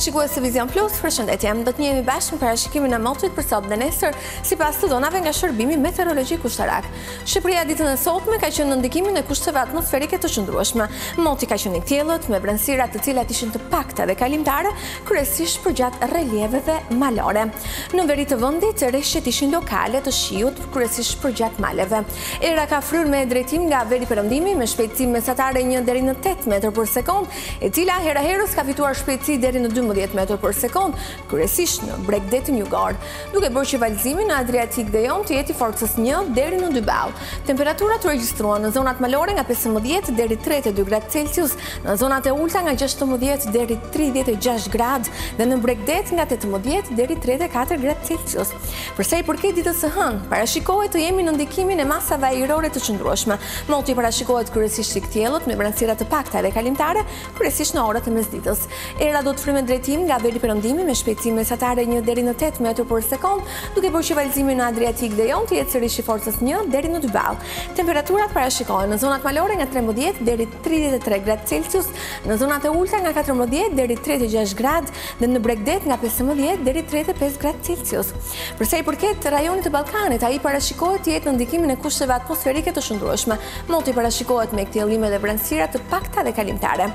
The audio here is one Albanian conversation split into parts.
Shikues të Vision Plus, përshëndetje. Do të njihemi bashkë me parashikimin e motit për sot dhe nesër, sipas të dhënave nga shërbimi meteorologjik ushtarak. Shqipëria ditën e sotme ka qenë në ndikimin e kushteve atmosferike të qëndrueshme. Moti ka qenë i kthjellët, me vranësira të cilat ishin të pakta dhe kalimtare, kryesisht përgjatë relieveve malore. Në veri të vendit, reshjet ishin lokale të shiut, kryesisht përgjatë maleve. Era ka fryrë me drejtim nga veriperëndimi, me shpejtësi mesatare 1 deri në 8 metër për sekond, e cila hera herës ka fituar shpejtësi deri në 12 metër për sekond, kryesisht në bregdetin jugor, duke bërë që valëzimi në Adriatik dhe Jon të jetë i forcës 1 deri në 2 ballë. Temperaturat u regjistruan në zonat malore nga 15 deri 32 gradë Celsius, Në zonat e ulëta nga gjashtëmbëdhjetë deri tridhjetë e gjashtë gradë dhe në bregdet nga tetëmbëdhjetë deri tridhjetë e katër gradë Celsius. Për sa i përket ditës së hënë, parashikohet të jemi në ndikimin e masave ajrore të qëndrueshme. Moti parashikohet kryesisht i kthjellët me vranësira të pakta dhe kalimtare, kryesisht në orët e mesditës. Era do të fryjë me drejtim nga veriperëndimi me shpejtësi mesatare një deri në tetë metër për sekond, duke bërë që valëzimi në Adriatik dhe Jon të jetë sërish i forcës një deri në dy ballë. Temperaturat parashikohen në zonat malore nga trembëdhjetë deri 33 gradë Celsius, në zonat e ulta nga 14 deri 36 gradë dhe në bregdet nga 15 deri 35 gradë Celsius. Përsa i përket rajonit të Ballkanit, ai parashikohet të jetë në ndikimin e kushteve atmosferike të qëndrueshme, moti parashikohet me kthjellime dhe vranësira të pakta dhe kalimtare.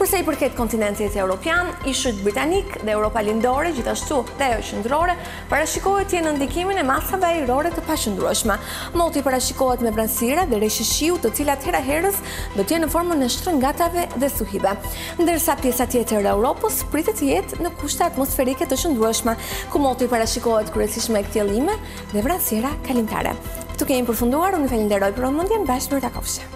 Përsa i përket kontinentit europian, Ishujt Britanikë dhe Europa Lindore, gjithashtu edhe ajo Qëndrore, Parashikohet të jenë në ndikimin e masave ajrore të paqëndrueshme. Moti parashikohet me vranësira dhe reshje shiu të cilat hera herës do të jenë në formën e shtrëngatave dhe stuhive. Ndërsa pjesa tjetër e Europës pritet të jetë në kushte atmosferike të qëndrueshme, ku moti parashikohet kryesisht me kthjellime dhe vranësira kalimtare. Këtu kemi përfunduar, unë ju falënderoj për vëmendjen, bashkë mirutakofshim.